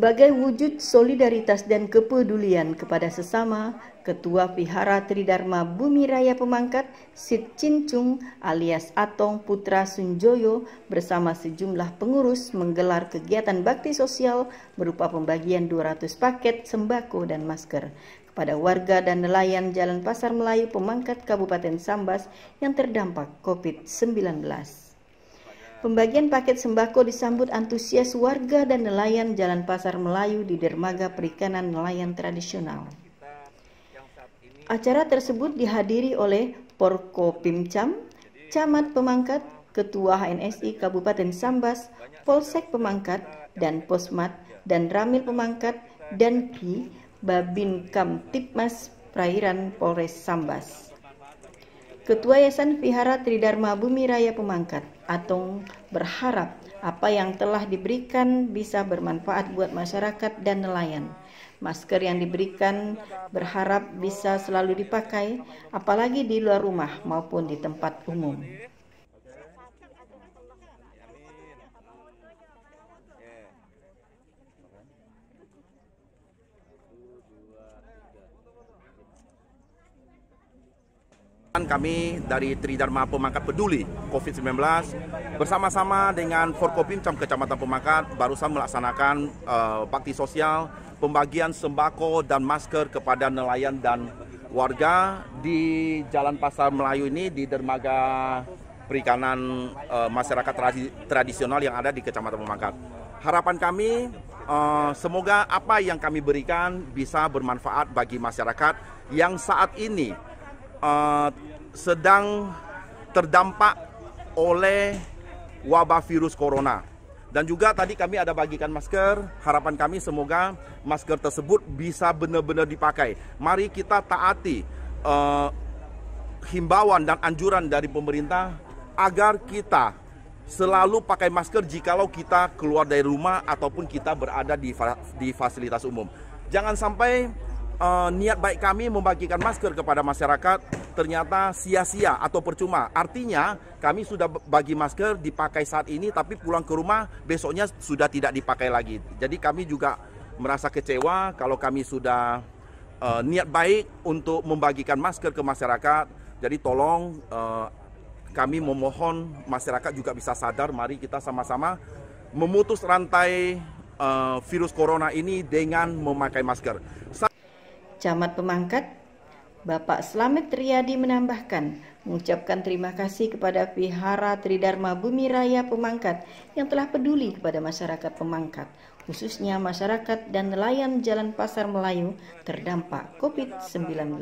Sebagai wujud solidaritas dan kepedulian kepada sesama, Ketua Vihara Tridharma Bumi Raya Pemangkat, Sid Cincung alias Atong Putra Sunjoyo bersama sejumlah pengurus menggelar kegiatan bakti sosial berupa pembagian 200 paket sembako dan masker kepada warga dan nelayan Jalan Pasar Melayu Pemangkat Kabupaten Sambas yang terdampak COVID-19. Pembagian paket sembako disambut antusias warga dan nelayan Jalan Pasar Melayu di dermaga perikanan nelayan tradisional. Acara tersebut dihadiri oleh Porko Pimcam, Camat Pemangkat, Ketua HNSI Kabupaten Sambas, Polsek Pemangkat, dan Posmat, dan Ramil Pemangkat, dan Ki, Babin Kamtipmas Perairan Polres Sambas. Ketua Yayasan Vihara Tridharma Bumi Raya Pemangkat, Atong berharap apa yang telah diberikan bisa bermanfaat buat masyarakat dan nelayan. Masker yang diberikan berharap bisa selalu dipakai, apalagi di luar rumah maupun di tempat umum. Kami dari Tridharma Pemangkat Peduli COVID-19 bersama-sama dengan Forkopimcam Kecamatan Pemangkat barusan melaksanakan uh, bakti sosial pembagian sembako dan masker kepada nelayan dan warga di Jalan Pasar Melayu ini di dermaga perikanan uh, masyarakat tradi tradisional yang ada di Kecamatan Pemangkat. Harapan kami uh, semoga apa yang kami berikan bisa bermanfaat bagi masyarakat yang saat ini uh, sedang terdampak oleh wabah virus corona. Dan juga tadi kami ada bagikan masker, harapan kami semoga masker tersebut bisa benar-benar dipakai. Mari kita taati uh, himbauan dan anjuran dari pemerintah agar kita selalu pakai masker jikalau kita keluar dari rumah ataupun kita berada di, di fasilitas umum. Jangan sampai uh, niat baik kami membagikan masker kepada masyarakat ternyata sia-sia atau percuma. Artinya kami sudah bagi masker dipakai saat ini tapi pulang ke rumah besoknya sudah tidak dipakai lagi. Jadi kami juga merasa kecewa kalau kami sudah uh, niat baik untuk membagikan masker ke masyarakat. Jadi tolong uh, kami memohon masyarakat juga bisa sadar mari kita sama-sama memutus rantai uh, virus corona ini dengan memakai masker. Camat Pemangkat, Bapak Slamet Triadi menambahkan, mengucapkan terima kasih kepada Vihara Tridharma Bumi Raya Pemangkat yang telah peduli kepada masyarakat Pemangkat, khususnya masyarakat dan nelayan Jalan Pasar Melayu terdampak COVID-19.